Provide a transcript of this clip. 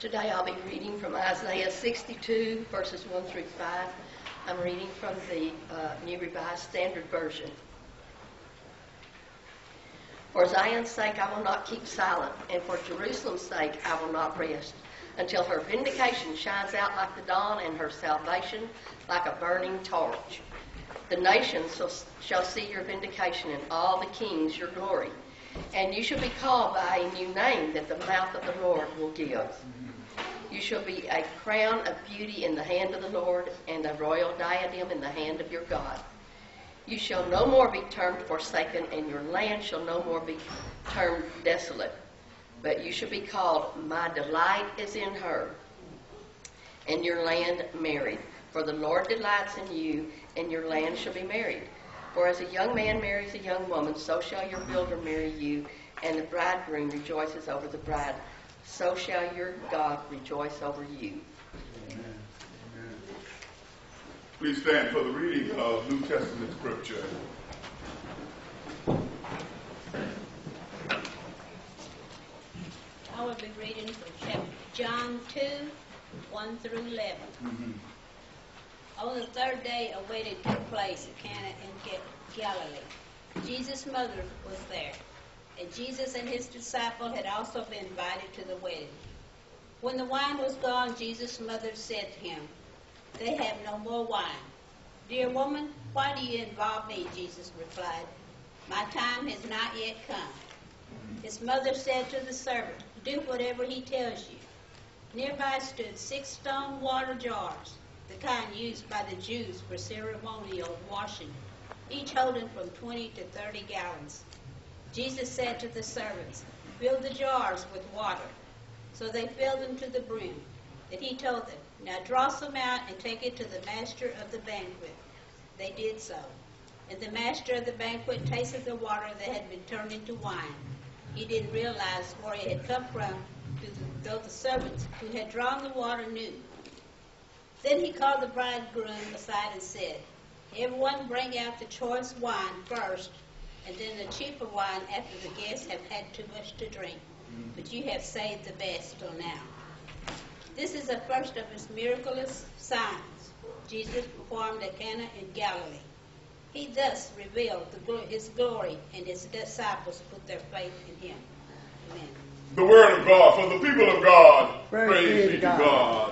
Today I'll be reading from Isaiah 62, verses 1 through 5. I'm reading from the uh, New Revised Standard Version. For Zion's sake I will not keep silent, and for Jerusalem's sake I will not rest, until her vindication shines out like the dawn, and her salvation like a burning torch. The nations shall, shall see your vindication, and all the kings your glory. And you shall be called by a new name that the mouth of the Lord will give. You shall be a crown of beauty in the hand of the Lord, and a royal diadem in the hand of your God. You shall no more be termed forsaken, and your land shall no more be termed desolate. But you shall be called, My delight is in her, and your land married. For the Lord delights in you, and your land shall be married. For as a young man marries a young woman, so shall your builder marry you, and the bridegroom rejoices over the bride. So shall your God rejoice over you. Amen. Amen. Please stand for the reading of New Testament scripture. I will be reading from chapter John 2, 1 through 11. Mhm. On the third day, a wedding took place at Cana in Ga- Galilee. Jesus' mother was there, and Jesus and his disciple had also been invited to the wedding. When the wine was gone, Jesus' mother said to him, They have no more wine. Dear woman, why do you involve me? Jesus replied, My time has not yet come. His mother said to the servant, Do whatever he tells you. Nearby stood six stone water jars, the kind used by the Jews for ceremonial washing, each holding from 20 to 30 gallons. Jesus said to the servants, Fill the jars with water. So they filled them to the brim. Then he told them, Now draw some out and take it to the master of the banquet. They did so. And the master of the banquet tasted the water that had been turned into wine. He didn't realize where it had come from, though the servants who had drawn the water knew. Then he called the bridegroom aside and said, Everyone bring out the choice wine first, and then the cheaper wine after the guests have had too much to drink. Mm-hmm. But you have saved the best till now. This is the first of his miraculous signs Jesus performed at Cana in Galilee. He thus revealed the, glo- his glory, and his disciples put their faith in him. Amen. The word of God for the people of God. Praise be to be to God. God. Amen.